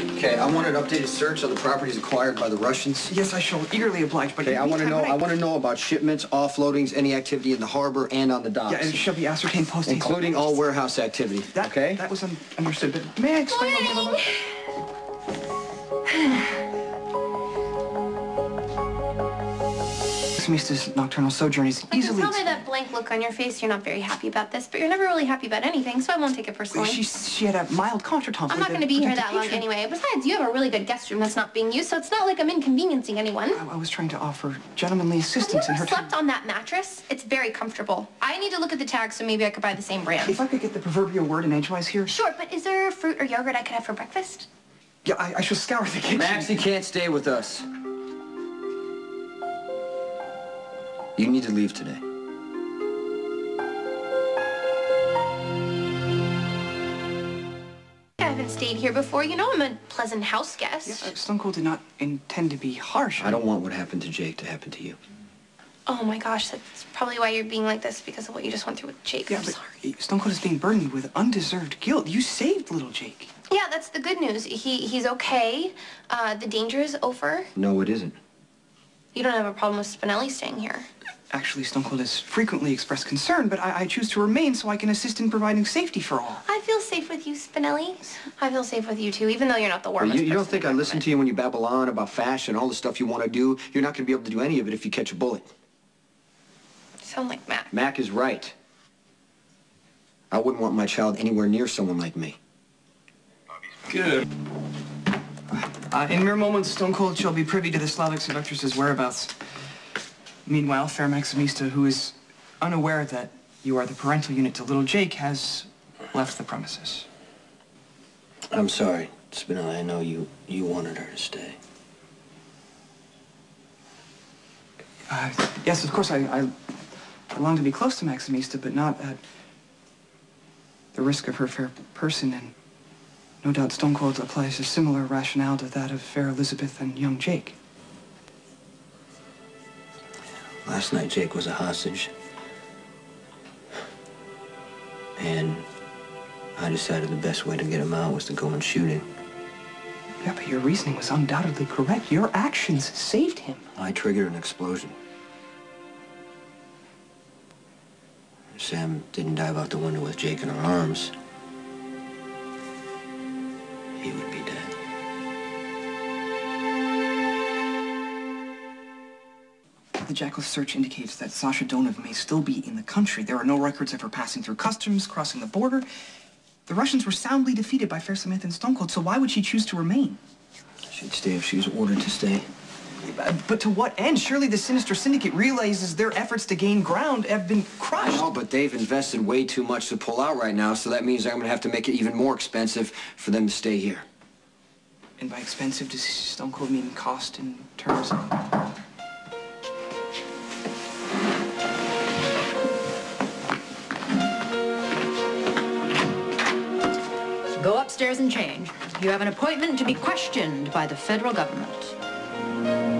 Okay, I want an updated search of the properties acquired by the Russians. Yes, I shall eagerly oblige, but Okay, I want to know. meantime, I want to know about shipments, offloadings, any activity in the harbor and on the docks, Yeah, it shall be ascertained post including all warehouse activity. That, okay. That was un- understood, but may I explain a little bit? Mista's nocturnal sojourn is I can easily... tell by that blank look on your face you're not very happy about this, but you're never really happy about anything, so I won't take it personally. She, she had a mild contretemps I'm not going to be here that protective long anyway. Besides, you have a really good guest room that's not being used, so it's not like I'm inconveniencing anyone. I, I was trying to offer gentlemanly Have you assistance in ever her time. slept on that mattress? It's very comfortable. I need to look at the tag, so maybe I could buy the same brand. If I could get the proverbial word in edgewise here. Sure, but is there fruit or yogurt I could have for breakfast? Yeah, I, I shall scour the kitchen. Maxie can't stay with us. You need to leave today. I haven't stayed here before. You know I'm a pleasant house guest. Yeah, Stone Cold did not intend to be harsh. I don't want what happened to Jake to happen to you. Oh my gosh, that's probably why you're being like this, because of what you just went through with Jake. Yeah, I'm but sorry. Stone Cold is being burdened with undeserved guilt. You saved little Jake. Yeah, that's the good news. He he's okay. Uh, the danger is over. No, it isn't. You don't have a problem with Spinelli staying here. Actually, Stone Cold has frequently expressed concern, but I, I choose to remain so I can assist in providing safety for all. I feel safe with you, Spinelli. I feel safe with you too, even though you're not the Well, warmest. you, you don't think I listen to you when you babble on about fashion, all the stuff you want to do? You're not going to be able to do any of it if you catch a bullet. You sound like Mac. Mac is right. I wouldn't want my child anywhere near someone like me. Good. Uh, in mere moments, Stone Cold shall be privy to the Slavic seductress's whereabouts. Meanwhile, Fair Maximista, who is unaware that you are the parental unit to little Jake, has left the premises. I'm sorry, Spinelli. I know you, you wanted her to stay. Uh, yes, of course, I, I, I long to be close to Maximista, but not at the risk of her fair person, and no doubt Stone Cold applies a similar rationale to that of fair Elizabeth and young Jake. Last night, Jake was a hostage. And I decided the best way to get him out was to go and shoot him. Yeah, but your reasoning was undoubtedly correct. Your actions saved him. I triggered an explosion. Sam didn't dive out the window with Jake in her arms. He would be dead. The Jackal's search indicates that Sasha Donov may still be in the country. There are no records of her passing through customs, crossing the border. The Russians were soundly defeated by Fair Samantha and Stone Cold, so why would she choose to remain? She'd stay if she was ordered to stay. But to what end? Surely the sinister syndicate realizes their efforts to gain ground have been crushed. know, but they've invested way too much to pull out right now, so that means I'm gonna have to make it even more expensive for them to stay here. And by expensive, does Stone Cold mean cost in terms of... Go upstairs and change. You have an appointment to be questioned by the federal government.